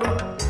Música